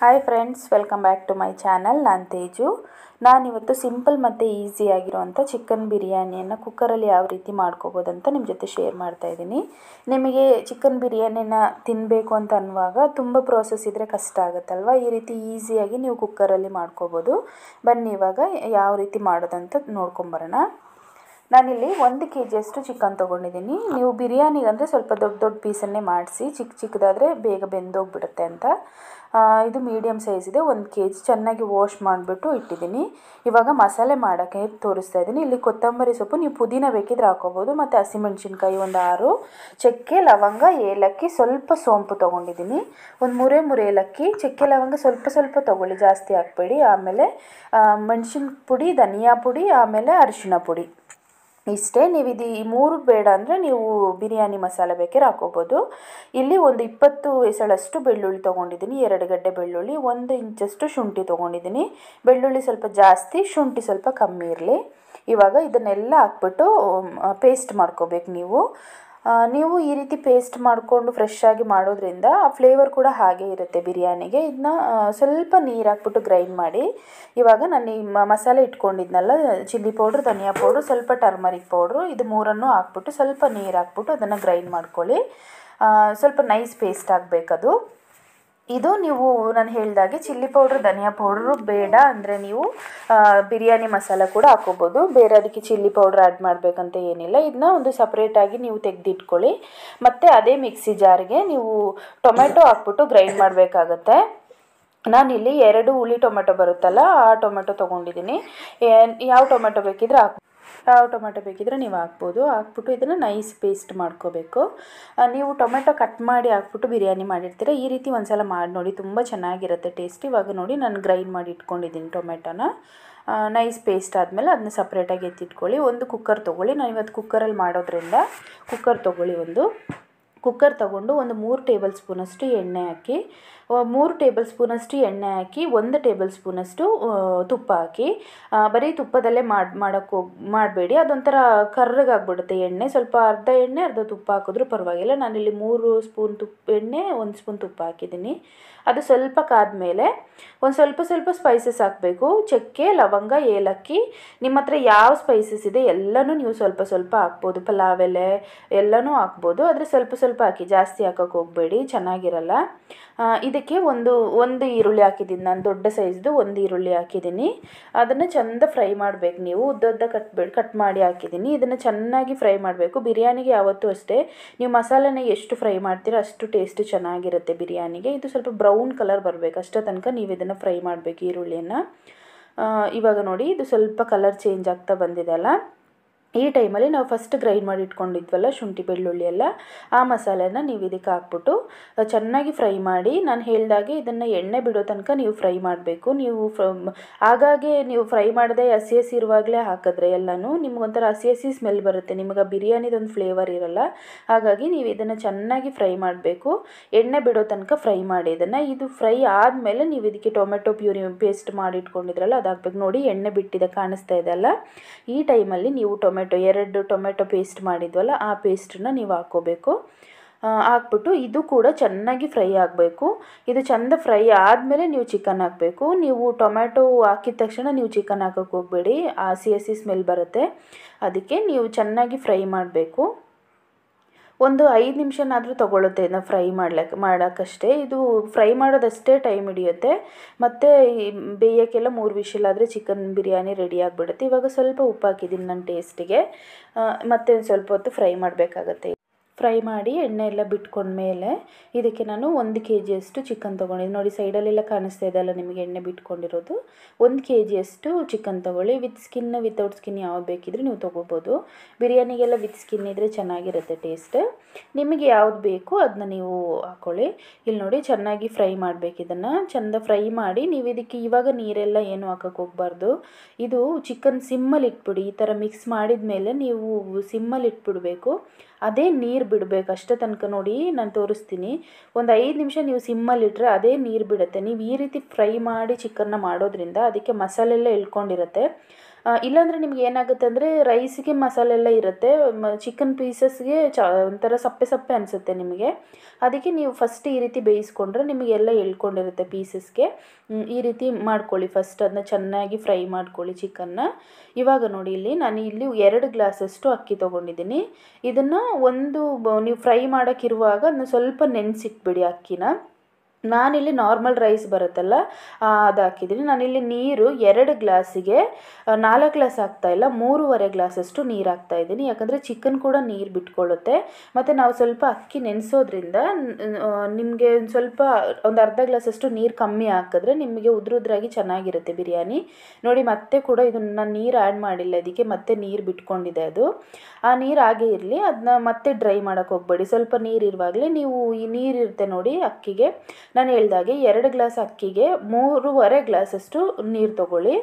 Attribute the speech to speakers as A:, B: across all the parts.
A: Hi friends welcome back to my channel ನಾನು ತೇಜು. ನಾನಿವತ್ತು simple ಮತ್ತು ಈಸಿಯಾಗಿರುವಂಥ ಚಿಕನ್ ಬಿರಿಯಾನಿಯನ್ನು ಕುಕ್ಕರಲ್ಲಿ ಯಾವ ರೀತಿ ಮಾಡ್ಕೋಬೋದಂತ ನಿಮ್ಮ ಜೊತೆ ಶೇರ್ ಮಾಡ್ತಾ ಇದ್ದೀನಿ. ನಿಮಗೆ ಚಿಕನ್ ಬಿರಿಯಾನಿನ ತಿನ್ನಬೇಕು ಅಂತ ಅನ್ನುವಾಗ ತುಂಬ ಪ್ರೋಸೆಸ್ ಇದ್ದರೆ ಕಷ್ಟ ಆಗುತ್ತಲ್ವ? ಈ ರೀತಿ ಈಸಿಯಾಗಿ ನೀವು ಕುಕ್ಕರಲ್ಲಿ ಮಾಡ್ಕೋಬೋದು. ಬನ್ನಿ ಇವಾಗ ಯಾವ ರೀತಿ ಮಾಡೋದಂತ ನೋಡ್ಕೊಂಬರೋಣ ನಾನಿಲ್ಲಿ ಒಂದು ಕೆ ಜಿಯಷ್ಟು ಚಿಕನ್ ತೊಗೊಂಡಿದ್ದೀನಿ. ನೀವು ಬಿರಿಯಾನಿಗೆ ಅಂದರೆ ಸ್ವಲ್ಪ ದೊಡ್ಡ ದೊಡ್ಡ ಪೀಸನ್ನೇ ಮಾಡಿಸಿ ಚಿಕ್ಕ ಚಿಕ್ಕದಾದರೆ ಬೇಗ ಬೆಂದೋಗ್ಬಿಡುತ್ತೆ ಅಂತ. ಇದು ಮೀಡಿಯಮ್ ಸೈಜ್ ಇದೆ. ಒಂದು ಕೆ ಜಿ ಚೆನ್ನಾಗಿ ವಾಶ್ ಮಾಡಿಬಿಟ್ಟು ಇಟ್ಟಿದ್ದೀನಿ. ಇವಾಗ ಮಸಾಲೆ ಮಾಡೋಕ್ಕೆ ತೋರಿಸ್ತಾ ಇದ್ದೀನಿ. ಇಲ್ಲಿ ಕೊತ್ತಂಬರಿ ಸೊಪ್ಪು ನೀವು ಪುದೀನ ಬೇಕಿದ್ರೆ ಹಾಕೋಬೋದು ಮತ್ತು ಹಸಿಮೆಣ್ಸಿನ್ಕಾಯಿ ಒಂದು ಆರು, ಚಕ್ಕೆ, ಲವಂಗ, ಏಲಕ್ಕಿ, ಸ್ವಲ್ಪ ಸೋಂಪು ತೊಗೊಂಡಿದ್ದೀನಿ. ಒಂದು ಮೂರೇ ಮೂರು ಏಲಕ್ಕಿ, ಚಕ್ಕೆ, ಲವಂಗ ಸ್ವಲ್ಪ ಸ್ವಲ್ಪ ತೊಗೊಳ್ಳಿ, ಜಾಸ್ತಿ ಹಾಕ್ಬೇಡಿ. ಆಮೇಲೆ ಮೆಣಸಿನ ಪುಡಿ, ಧನಿಯಾ ಪುಡಿ, ಆಮೇಲೆ ಅರಿಶಿಣ ಪುಡಿ. ಇಷ್ಟೇ ನೀವು ಇದು ಈ ಮೂರು ಬೇಡ ಅಂದರೆ ನೀವು ಬಿರಿಯಾನಿ ಮಸಾಲೆ ಬೇಕಾದ್ರೆ ಹಾಕೋಬೋದು ಇಲ್ಲಿ ಒಂದು ಇಪ್ಪತ್ತು ಎಸಳಷ್ಟು ಬೆಳ್ಳುಳ್ಳಿ ತೊಗೊಂಡಿದ್ದೀನಿ, ಎರಡು ಗಡ್ಡೆ ಬೆಳ್ಳುಳ್ಳಿ, ಒಂದು ಇಂಚಷ್ಟು ಶುಂಠಿ ತೊಗೊಂಡಿದ್ದೀನಿ. ಬೆಳ್ಳುಳ್ಳಿ ಸ್ವಲ್ಪ ಜಾಸ್ತಿ, ಶುಂಠಿ ಸ್ವಲ್ಪ ಕಮ್ಮಿ ಇರಲಿ. ಇವಾಗ ಇದನ್ನೆಲ್ಲ ಹಾಕ್ಬಿಟ್ಟು ಪೇಸ್ಟ್ ಮಾಡ್ಕೋಬೇಕು ನೀವು. ನೀವು ಈ ರೀತಿ ಪೇಸ್ಟ್ ಮಾಡಿಕೊಂಡು ಫ್ರೆಶ್ ಆಗಿ ಮಾಡೋದ್ರಿಂದ ಆ ಫ್ಲೇವರ್ ಕೂಡ ಹಾಗೆ ಇರುತ್ತೆ ಬಿರಿಯಾನಿಗೆ. ಇದನ್ನ ಸ್ವಲ್ಪ ನೀರು ಹಾಕ್ಬಿಟ್ಟು ಗ್ರೈಂಡ್ ಮಾಡಿ. ಇವಾಗ ನಾನು ಈ ಮಸಾಲೆ ಇಟ್ಕೊಂಡಿದ್ನಲ್ಲ ಚಿಲ್ಲಿ ಪೌಡ್ರ್ ಧನಿಯಾ ಪೌಡ್ರು ಸ್ವಲ್ಪ ಟರ್ಮರಿಕ್ ಪೌಡ್ರು ಇದು ಮೂರನ್ನು ಹಾಕ್ಬಿಟ್ಟು ಸ್ವಲ್ಪ ನೀರು ಹಾಕ್ಬಿಟ್ಟು ಅದನ್ನು ಗ್ರೈಂಡ್ ಮಾಡ್ಕೊಳ್ಳಿ. ಸ್ವಲ್ಪ ನೈಸ್ ಪೇಸ್ಟ್ ಆಗಬೇಕದು. ಇದು ನೀವು ನಾನು ಹೇಳಿದಾಗೆ ಚಿಲ್ಲಿ ಪೌಡ್ರ್, ಧನಿಯಾ ಪೌಡ್ರು ಬೇಡ ಅಂದರೆ ನೀವು ಬಿರಿಯಾನಿ ಮಸಾಲ ಕೂಡ ಹಾಕೋಬೋದು. ಬೇರೆ ಅದಕ್ಕೆ ಚಿಲ್ಲಿ ಪೌಡ್ರ್ ಆ್ಯಡ್ ಮಾಡಬೇಕಂತ ಏನಿಲ್ಲ. ಇದನ್ನ ಒಂದು ಸಪ್ರೇಟಾಗಿ ನೀವು ತೆಗೆದಿಟ್ಕೊಳ್ಳಿ. ಮತ್ತು ಅದೇ ಮಿಕ್ಸಿ ಜಾರ್ಗೆ ನೀವು ಟೊಮೆಟೊ ಹಾಕ್ಬಿಟ್ಟು ಗ್ರೈಂಡ್ ಮಾಡಬೇಕಾಗತ್ತೆ. ನಾನಿಲ್ಲಿ ಎರಡು ಹುಳಿ ಟೊಮೆಟೊ ಬರುತ್ತಲ್ಲ, ಆ ಟೊಮೆಟೊ ತೊಗೊಂಡಿದ್ದೀನಿ. ಯಾವ ಟೊಮೆಟೊ ಬೇಕಿದ್ರೆ ಹಾಕ್ ಟೊಮೆಟೊ ಬೇಕಿದ್ರೆ ನೀವು ಹಾಕ್ಬೋದು. ಹಾಕ್ಬಿಟ್ಟು ಇದನ್ನು ನೈಸ್ ಪೇಸ್ಟ್ ಮಾಡ್ಕೋಬೇಕು. ನೀವು ಟೊಮೆಟೊ ಕಟ್ ಮಾಡಿ ಹಾಕ್ಬಿಟ್ಟು ಬಿರಿಯಾನಿ ಮಾಡಿರ್ತೀರ, ಈ ರೀತಿ ಒಂದ್ಸಲ ಮಾಡಿ ನೋಡಿ. ತುಂಬ ಚೆನ್ನಾಗಿರುತ್ತೆ ಟೇಸ್ಟ್ ಇವಾಗ ನೋಡಿ ನಾನು ಗ್ರೈಂಡ್ ಮಾಡಿ ಇಟ್ಕೊಂಡಿದ್ದೀನಿ ಟೊಮೆಟೊನ ನೈಸ್ ಪೇಸ್ಟ್ ಆದಮೇಲೆ ಅದನ್ನ ಸಪ್ರೇಟಾಗಿ ಎತ್ತಿಟ್ಕೊಳ್ಳಿ. ಒಂದು ಕುಕ್ಕರ್ ತೊಗೊಳ್ಳಿ. ನಾನು ಇವತ್ತು ಕುಕ್ಕರಲ್ಲಿ ಮಾಡೋದ್ರಿಂದ ಕುಕ್ಕರ್ ತೊಗೊಳ್ಳಿ ಒಂದು. ಕುಕ್ಕರ್ ತಗೊಂಡು ಒಂದು ಮೂರು ಟೇಬಲ್ ಸ್ಪೂನಷ್ಟು ಎಣ್ಣೆ ಹಾಕಿ ಮೂರು ಟೇಬಲ್ ಸ್ಪೂನಷ್ಟು ಎಣ್ಣೆ ಹಾಕಿ, ಒಂದು ಟೇಬಲ್ ಸ್ಪೂನಷ್ಟು ತುಪ್ಪ ಹಾಕಿ. ಬರೀ ತುಪ್ಪದಲ್ಲೇ ಮಾಡಿ ಮಾಡೋಕ್ಕೆ ಮಾಡಬೇಡಿ. ಅದೊಂಥರ ಕರ್ರಗಾಗ್ಬಿಡುತ್ತೆ ಎಣ್ಣೆ. ಸ್ವಲ್ಪ ಅರ್ಧ ಎಣ್ಣೆ, ಅರ್ಧ ತುಪ್ಪ ಹಾಕಿದ್ರೂ ಪರವಾಗಿಲ್ಲ. ನಾನಿಲ್ಲಿ ಮೂರು ಸ್ಪೂನ್ ತುಪ್ಪ, ಎಣ್ಣೆ, ಒಂದು ಸ್ಪೂನ್ ತುಪ್ಪ ಹಾಕಿದ್ದೀನಿ. ಅದು ಸ್ವಲ್ಪ ಕಾದ್ಮೇಲೆ ಒಂದು ಸ್ವಲ್ಪ ಸ್ವಲ್ಪ ಸ್ಪೈಸಸ್ ಹಾಕಬೇಕು. ಚಕ್ಕೆ, ಲವಂಗ, ಏಲಕ್ಕಿ. ನಿಮ್ಮ ಹತ್ರ ಯಾವ ಸ್ಪೈಸಸ್ ಇದೆ ಎಲ್ಲನೂ ನೀವು ಸ್ವಲ್ಪ ಸ್ವಲ್ಪ ಹಾಕ್ಬೋದು. ಪಲಾವ್ ಎಲೆ ಎಲ್ಲನೂ ಹಾಕ್ಬೋದು. ಆದರೆ ಸ್ವಲ್ಪ ಸ್ವಲ್ಪ ಹಾಕಿ ಜಾಸ್ತಿ ಹಾಕೋಕೆ ಹೋಗಬೇಡಿ, ಚೆನ್ನಾಗಿರಲ್ಲ. ಇದಕ್ಕೆ ಒಂದು ಒಂದು ಈರುಳ್ಳಿ ಹಾಕಿದ್ದೀನಿ. ನಾನು ದೊಡ್ಡ ಸೈಜ್ದು ಒಂದು ಈರುಳ್ಳಿ ಹಾಕಿದ್ದೀನಿ. ಅದನ್ನು ಚೆಂದ ಫ್ರೈ ಮಾಡಬೇಕು ನೀವು. ಉದ್ದ ಕಟ್ಬೇಡಿ ಕಟ್ ಮಾಡಿ ಹಾಕಿದ್ದೀನಿ. ಇದನ್ನು ಚೆನ್ನಾಗಿ ಫ್ರೈ ಮಾಡಬೇಕು. ಬಿರಿಯಾನಿಗೆ ಯಾವತ್ತೂ ಅಷ್ಟೇ. ನೀವು ಮಸಾಲೆನ ಎಷ್ಟು ಫ್ರೈ ಮಾಡ್ತೀರೋ ಅಷ್ಟು ಟೇಸ್ಟ್ ಚೆನ್ನಾಗಿರುತ್ತೆ ಬಿರಿಯಾನಿಗೆ. ಇದು ಸ್ವಲ್ಪ ಬ್ರೌನ್ ಕಲರ್ ಬರಬೇಕು. ಅಷ್ಟೇ ತನಕ ನೀವು ಇದನ್ನು ಫ್ರೈ ಮಾಡಬೇಕು ಈರುಳ್ಳಿಯನ್ನು. ಇವಾಗ ನೋಡಿ, ಇದು ಸ್ವಲ್ಪ ಕಲರ್ ಚೇಂಜ್ ಆಗ್ತಾ ಬಂದಿದೆ ಅಲ್ಲ? ಈ ಟೈಮಲ್ಲಿ ನಾವು ಫಸ್ಟ್ ಗ್ರೈಂಡ್ ಮಾಡಿ ಇಟ್ಕೊಂಡಿದ್ವಲ್ಲ ಶುಂಠಿ ಬೆಳ್ಳುಳ್ಳಿ ಎಲ್ಲ, ಆ ಮಸಾಲೆನ ನೀವು ಇದಕ್ಕೆ ಹಾಕ್ಬಿಟ್ಟು ಚೆನ್ನಾಗಿ ಫ್ರೈ ಮಾಡಿ, ನಾನು ಹೇಳಿದಾಗೆ ಇದನ್ನು ಎಣ್ಣೆ ಬಿಡೋ ತನಕ ನೀವು ಫ್ರೈ ಮಾಡಬೇಕು. ನೀವು ಆಗಾಗ್ಗೆ ನೀವು ಫ್ರೈ ಮಾಡಿದೆ ಹಸಿ ಹಸಿ ಇರುವಾಗಲೇ ಹಾಕಿದ್ರೆ ಎಲ್ಲನೂ ನಿಮ್ಗೊಂಥರ ಹಸಿ ಹಸಿ ಸ್ಮೆಲ್ ಬರುತ್ತೆ. ನಿಮಗೆ ಬಿರಿಯಾನಿದೊಂದು ಫ್ಲೇವರ್ ಇರಲ್ಲ. ಹಾಗಾಗಿ ನೀವು ಇದನ್ನು ಚೆನ್ನಾಗಿ ಫ್ರೈ ಮಾಡಬೇಕು. ಎಣ್ಣೆ ಬಿಡೋ ತನಕ ಫ್ರೈ ಮಾಡಿ ಇದನ್ನು. ಇದು ಫ್ರೈ ಆದಮೇಲೆ ನೀವು ಇದಕ್ಕೆ ಟೊಮೆಟೊ ಪ್ಯೂರಿ ಪೇಸ್ಟ್ ಮಾಡಿ ಇಟ್ಕೊಂಡಿದ್ರಲ್ಲ ಹಾಕ್ಬೇಕು ನೋಡಿ ಎಣ್ಣೆ ಬಿಟ್ಟಿದೆ, ಕಾಣಿಸ್ತಾ ಇದೆ ಅಲ್ಲ? ಈ ಟೈಮಲ್ಲಿ ನೀವು ಟೊಮೆಟೊ ಎರಡು ಟೊಮೆಟೊ ಪೇಸ್ಟ್ ಮಾಡಿದ್ವಲ್ಲ, ಆ ಪೇಸ್ಟನ್ನ ನೀವು ಹಾಕ್ಕೋಬೇಕು. ಹಾಕ್ಬಿಟ್ಟು ಇದು ಕೂಡ ಚೆನ್ನಾಗಿ ಫ್ರೈ ಆಗಬೇಕು. ಇದು ಚೆಂದ ಫ್ರೈ ಆದಮೇಲೆ ನೀವು ಚಿಕನ್ ಹಾಕಬೇಕು. ನೀವು ಟೊಮ್ಯಾಟೊ ಹಾಕಿದ ತಕ್ಷಣ ನೀವು ಚಿಕನ್ ಹಾಕೋಕ್ಕೆ ಹೋಗಬೇಡಿ. ಹಸಿ ಹಸಿ ಸ್ಮೆಲ್ ಬರುತ್ತೆ. ಅದಕ್ಕೆ ನೀವು ಚೆನ್ನಾಗಿ ಫ್ರೈ ಮಾಡಬೇಕು. ಒಂದು ಐದು ನಿಮಿಷನಾದರೂ ತೊಗೊಳುತ್ತೆ ಇದನ್ನ ಫ್ರೈ ಮಾಡ್ಲಿಕ್ಕೆ ಮಾಡೋಕ್ಕಷ್ಟೇ. ಇದು ಫ್ರೈ ಮಾಡೋದಷ್ಟೇ ಟೈಮ್ ಹಿಡಿಯುತ್ತೆ. ಮತ್ತು ಬೇಯೋಕ್ಕೆಲ್ಲ ಮೂರು ವಿಷಲ್ ಚಿಕನ್ ಬಿರಿಯಾನಿ ರೆಡಿ ಆಗಿಬಿಡುತ್ತೆ. ಇವಾಗ ಸ್ವಲ್ಪ ಉಪ್ಪು ಹಾಕಿದ್ದೀನಿ ನನ್ನ ಟೇಸ್ಟಿಗೆ ಮತ್ತು ಸ್ವಲ್ಪ ಹೊತ್ತು ಫ್ರೈ ಮಾಡಬೇಕಾಗತ್ತೆ. ಫ್ರೈ ಮಾಡಿ ಎಣ್ಣೆ ಎಲ್ಲ ಬಿಟ್ಕೊಂಡ್ಮೇಲೆ ಇದಕ್ಕೆ ನಾನು ಒಂದು ಕೆ ಜಿಯಷ್ಟು ಚಿಕನ್ ತೊಗೊಂಡಿದ್ದೀನಿ ನೋಡಿ, ಸೈಡಲ್ಲೆಲ್ಲ ಕಾಣಿಸ್ತಾ ಇದೆ ಅಲ್ಲ ನಿಮಗೆ ಎಣ್ಣೆ ಬಿಟ್ಕೊಂಡಿರೋದು. ಒಂದು ಕೆ ಜಿಯಷ್ಟು ಚಿಕನ್ ತೊಗೊಳ್ಳಿ. ವಿತ್ ಸ್ಕಿನ್, ವಿತೌಟ್ ಸ್ಕಿನ್ ಯಾವ್ದು ಬೇಕಿದ್ರೆ ನೀವು ತೊಗೋಬೋದು. ಬಿರಿಯಾನಿಗೆಲ್ಲ ವಿತ್ ಸ್ಕಿನ್ ಇದ್ದರೆ ಚೆನ್ನಾಗಿರುತ್ತೆ ಟೇಸ್ಟ್. ನಿಮಗೆ ಯಾವ್ದು ಬೇಕು ಅದನ್ನ ನೀವು ಹಾಕ್ಕೊಳ್ಳಿ ಇಲ್ಲಿ ನೋಡಿ, ಚೆನ್ನಾಗಿ ಫ್ರೈ ಮಾಡಬೇಕು ಇದನ್ನು. ಚೆಂದ ಫ್ರೈ ಮಾಡಿ ನೀವು ಇದಕ್ಕೆ ಇವಾಗ ನೀರೆಲ್ಲ ಏನು ಹಾಕಕ್ಕೆ ಹೋಗ್ಬಾರ್ದು. ಇದು ಚಿಕನ್ ಸಿಮ್ಮಲ್ಲಿ ಇಟ್ಬಿಡಿ. ಈ ಥರ ಮಿಕ್ಸ್ ಮಾಡಿದ ಮೇಲೆ ನೀವು ಸಿಮ್ಮಲ್ಲಿ ಇಟ್ಬಿಡಬೇಕು. ಅದೇ ನೀರು ಬಿಡಬೇಕು, ಅಷ್ಟೇ ತನಕ ನೋಡಿ ನಾನು ತೋರಿಸ್ತೀನಿ. ಒಂದು ಐದು ನಿಮಿಷ ನೀವು ಸಿಮ್ಮಲ್ಲಿ ಇಟ್ಟರೆ ಅದೇ ನೀರು ಬಿಡುತ್ತೆ. ನೀವು ಈ ರೀತಿ ಫ್ರೈ ಮಾಡಿ ಚಿಕನ್ನ ಮಾಡೋದ್ರಿಂದ ಅದಕ್ಕೆ ಮಸಾಲೆ ಎಲ್ಲ ಇಳ್ಕೊಂಡಿರುತ್ತೆ. ಇಲ್ಲಾಂದರೆ ನಿಮ್ಗೆ ಏನಾಗುತ್ತೆ ಅಂದರೆ ರೈಸಿಗೆ ಮಸಾಲೆ ಎಲ್ಲ ಇರುತ್ತೆ, ಮ ಚಿಕನ್ ಪೀಸಸ್ಗೆ ಚ, ಒಂಥರ ಸಪ್ಪೆ ಸಪ್ಪೆ ಅನಿಸುತ್ತೆ ನಿಮಗೆ. ಅದಕ್ಕೆ ನೀವು ಫಸ್ಟ್ ಈ ರೀತಿ ಬೇಯಿಸ್ಕೊಂಡ್ರೆ ನಿಮಗೆಲ್ಲ ಎಳ್ಕೊಂಡಿರುತ್ತೆ ಪೀಸಸ್ಗೆ ಈ ರೀತಿ ಮಾಡ್ಕೊಳ್ಳಿ ಫಸ್ಟ್ ಅದನ್ನ ಚೆನ್ನಾಗಿ ಫ್ರೈ ಮಾಡ್ಕೊಳ್ಳಿ ಚಿಕನ್ನ ಇವಾಗ ನೋಡಿ ಇಲ್ಲಿ ನಾನು ಇಲ್ಲಿ ಎರಡು ಗ್ಲಾಸಷ್ಟು ಅಕ್ಕಿ ತೊಗೊಂಡಿದ್ದೀನಿ. ಇದನ್ನು ಒಂದು ನೀವು ಫ್ರೈ ಮಾಡೋಕ್ಕಿರುವಾಗ ಅದನ್ನ ಸ್ವಲ್ಪ ನೆನೆಸಿಟ್ಬಿಡಿ ಅಕ್ಕಿನ. ನಾನಿಲ್ಲಿ ನಾರ್ಮಲ್ ರೈಸ್ ಬರುತ್ತಲ್ಲ ಅದು ಹಾಕಿದ್ದೀನಿ. ನಾನಿಲ್ಲಿ ನೀರು ಎರಡು ಗ್ಲಾಸಿಗೆ ನಾಲ್ಕು ಗ್ಲಾಸ್ ಆಗ್ತಾ ಇಲ್ಲ, ಮೂರುವರೆ ಗ್ಲಾಸಷ್ಟು ನೀರು ಹಾಕ್ತಾ ಇದ್ದೀನಿ. ಯಾಕಂದರೆ ಚಿಕನ್ ಕೂಡ ನೀರು ಬಿಟ್ಕೊಳ್ಳುತ್ತೆ. ಮತ್ತು ನಾವು ಸ್ವಲ್ಪ ಅಕ್ಕಿ ನೆನೆಸೋದ್ರಿಂದ ನಿಮಗೆ ಒಂದು ಸ್ವಲ್ಪ ಒಂದು ಅರ್ಧ ಗ್ಲಾಸಷ್ಟು ನೀರು ಕಮ್ಮಿ ಹಾಕಿದ್ರೆ ನಿಮಗೆ ಉದ್ರುದ್ರಾಗಿ ಚೆನ್ನಾಗಿರುತ್ತೆ ಬಿರಿಯಾನಿ. ನೋಡಿ, ಮತ್ತೆ ಕೂಡ ಇದನ್ನು ನಾನು ನೀರು ಆ್ಯಡ್ ಮಾಡಿಲ್ಲ. ಇದಕ್ಕೆ ಮತ್ತೆ ನೀರು ಬಿಟ್ಕೊಂಡಿದೆ ಅದು. ಆ ನೀರು ಹಾಗೇ ಇರಲಿ. ಅದನ್ನ ಮತ್ತೆ ಡ್ರೈ ಮಾಡೋಕ್ಕೆ ಹೋಗಬೇಡಿ. ಸ್ವಲ್ಪ ನೀರು ಇರುವಾಗಲೇ ನೀವು ಈ ನೀರಿರುತ್ತೆ ನೋಡಿ, ಅಕ್ಕಿಗೆ. ನಾನು ಹೇಳ್ದಾಗೆ ಎರಡು ಗ್ಲಾಸ್ ಅಕ್ಕಿಗೆ ಮೂರುವರೆ ಗ್ಲಾಸಷ್ಟು ನೀರು ತೊಗೊಳ್ಳಿ.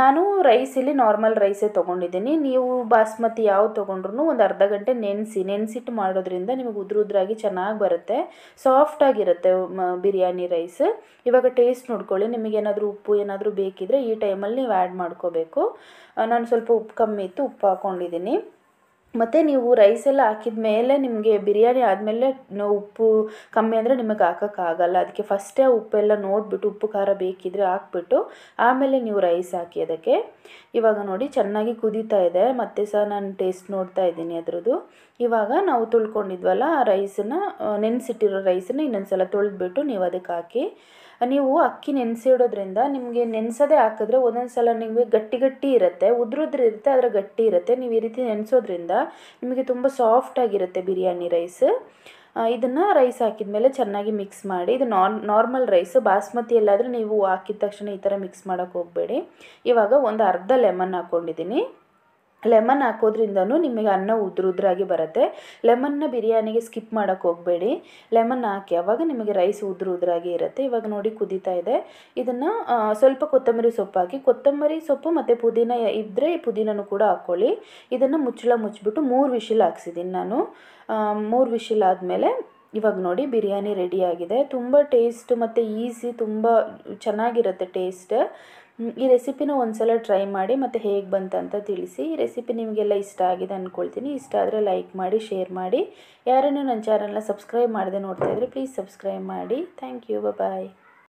A: ನಾನು ರೈಸ್ ಇಲ್ಲಿ ನಾರ್ಮಲ್ ರೈಸೇ ತೊಗೊಂಡಿದ್ದೀನಿ. ನೀವು ಬಾಸ್ಮತಿ ಯಾವ ತೊಗೊಂಡ್ರು ಒಂದು ಅರ್ಧ ಗಂಟೆ ನೆನೆಸಿ, ನೆನೆಸಿಟ್ಟು ಮಾಡೋದ್ರಿಂದ ನಿಮಗೆ ಉದ್ರ ಉದ್ರಾಗಿ ಚೆನ್ನಾಗಿ ಬರುತ್ತೆ. ಸಾಫ್ಟಾಗಿರುತ್ತೆ ಬಿರಿಯಾನಿ ರೈಸ್ ಇವಾಗ ಟೇಸ್ಟ್ ನೋಡ್ಕೊಳ್ಳಿ ನಿಮಗೇನಾದರೂ ಉಪ್ಪು ಏನಾದರೂ ಬೇಕಿದ್ರೆ ಈ ಟೈಮಲ್ಲಿ ನೀವು ಆ್ಯಡ್ ಮಾಡ್ಕೋಬೇಕು. ನಾನು ಸ್ವಲ್ಪ ಉಪ್ಪು ಕಮ್ಮಿ ಇತ್ತು, ಉಪ್ಪು ಹಾಕ್ಕೊಂಡಿದ್ದೀನಿ ಮತ್ತು ನೀವು ರೈಸ್ ಎಲ್ಲ ಹಾಕಿದ ಮೇಲೆ ನಿಮಗೆ ಬಿರಿಯಾನಿ ಆದಮೇಲೆ ಉಪ್ಪು ಕಮ್ಮಿ ಅಂದರೆ ನಿಮಗೆ ಹಾಕೋಕ್ಕಾಗಲ್ಲ. ಅದಕ್ಕೆ ಫಸ್ಟೇ ಉಪ್ಪೆಲ್ಲ ನೋಡಿಬಿಟ್ಟು ಉಪ್ಪು, ಖಾರ ಬೇಕಿದ್ರೆ ಹಾಕ್ಬಿಟ್ಟು ಆಮೇಲೆ ನೀವು ರೈಸ್ ಹಾಕಿ ಅದಕ್ಕೆ. ಇವಾಗ ನೋಡಿ ಚೆನ್ನಾಗಿ ಕುದೀತಾ ಇದೆ. ಮತ್ತೆ ಸಹ ನಾನು ಟೇಸ್ಟ್ ನೋಡ್ತಾ ಇದ್ದೀನಿ ಅದರದ್ದು. ಇವಾಗ ನಾವು ತುಳ್ಕೊಂಡಿದ್ವಲ್ಲ ಆ ರೈಸನ್ನು ನೆನೆಸಿಟ್ಟಿರೋ ರೈಸನ್ನು ಇನ್ನೊಂದು ಸಲ ತೊಳೆದ್ಬಿಟ್ಟು ನೀವು ಅದಕ್ಕೆ ಹಾಕಿ ನೀವು ಅಕ್ಕಿ ನೆನೆಸಿಡೋದ್ರಿಂದ ನಿಮಗೆ ನೆನೆಸೋದೇ ಹಾಕಿದ್ರೆ ಒಂದೊಂದು ಸಲ ನಿಮಗೆ ಗಟ್ಟಿ ಗಟ್ಟಿ ಇರುತ್ತೆ, ಉದ್ರುದ್ರ ಇರುತ್ತೆ, ಆದರೆ ಗಟ್ಟಿ ಇರುತ್ತೆ. ನೀವು ಈ ರೀತಿ ನೆನೆಸೋದ್ರಿಂದ ನಿಮಗೆ ತುಂಬ ಸಾಫ್ಟಾಗಿರುತ್ತೆ ಬಿರಿಯಾನಿ ರೈಸ್ ಇದನ್ನು ರೈಸ್ ಹಾಕಿದ ಮೇಲೆ ಚೆನ್ನಾಗಿ ಮಿಕ್ಸ್ ಮಾಡಿ, ಇದು ನಾರ್ ನಾರ್ಮಲ್ ರೈಸ್ ಬಾಸ್ಮತಿ ಎಲ್ಲಾದರೂ ನೀವು ಹಾಕಿದ ತಕ್ಷಣ ಈ ಥರ ಮಿಕ್ಸ್ ಮಾಡೋಕ್ಕೆ ಹೋಗಬೇಡಿ. ಇವಾಗ ಒಂದು ಅರ್ಧ ಲೆಮನ್ ಹಾಕ್ಕೊಂಡಿದ್ದೀನಿ ಲೆಮನ್ ಹಾಕೋದ್ರಿಂದನೂ ನಿಮಗೆ ಅನ್ನ ಉದ್ರ ಉದ್ರಾಗಿ ಬರುತ್ತೆ. ಲೆಮನ್ನ ಬಿರಿಯಾನಿಗೆ ಸ್ಕಿಪ್ ಮಾಡೋಕ್ಕೆ ಹೋಗಬೇಡಿ. ಲೆಮನ್ ಹಾಕಿ ಆವಾಗ ನಿಮಗೆ ರೈಸ್ ಉದ್ರ ಉದ್ರಾಗಿ ಇರುತ್ತೆ. ಇವಾಗ ನೋಡಿ ಕುದೀತಾ ಇದೆ. ಇದನ್ನು ಸ್ವಲ್ಪ ಕೊತ್ತಂಬರಿ ಸೊಪ್ಪು ಹಾಕಿ, ಕೊತ್ತಂಬರಿ ಸೊಪ್ಪು ಮತ್ತು ಪುದೀನ ಇದ್ದರೆ ಪುದೀನನೂ ಕೂಡ ಹಾಕ್ಕೊಳ್ಳಿ ಇದನ್ನು ಮುಚ್ಚಳ ಮುಚ್ಚಿಬಿಟ್ಟು ಮೂರು ವಿಶಿಲ್ ಹಾಕ್ಸಿದ್ದೀನಿ ನಾನು. ಮೂರು ವಿಶಿಲ್ ಆದಮೇಲೆ ಇವಾಗ ನೋಡಿ ಬಿರಿಯಾನಿ ರೆಡಿಯಾಗಿದೆ ತುಂಬ ಟೇಸ್ಟ್ ಮತ್ತು ಈಸಿ, ತುಂಬ ಚೆನ್ನಾಗಿರುತ್ತೆ ಟೇಸ್ಟ್. ಈ ರೆಸಿಪಿನ ಒಂದ್ಸಲ ಟ್ರೈ ಮಾಡಿ ಮತ್ತು ಹೇಗೆ ಬಂತಂತ ತಿಳಿಸಿ. ಈ ರೆಸಿಪಿ ನಿಮಗೆಲ್ಲ ಇಷ್ಟ ಆಗಿದೆ ಅಂದ್ಕೊಳ್ತೀನಿ ಇಷ್ಟ ಆದರೆ ಲೈಕ್ ಮಾಡಿ, ಶೇರ್ ಮಾಡಿ. ಯಾರನ್ನೂ ನನ್ನ ಚಾನಲ್ನ ಸಬ್ಸ್ಕ್ರೈಬ್ ಮಾಡದೆ ನೋಡ್ತಾ ಇದ್ದರೆ ಪ್ಲೀಸ್ ಸಬ್ಸ್ಕ್ರೈಬ್ ಮಾಡಿ. Thank you. ಬಾಯ್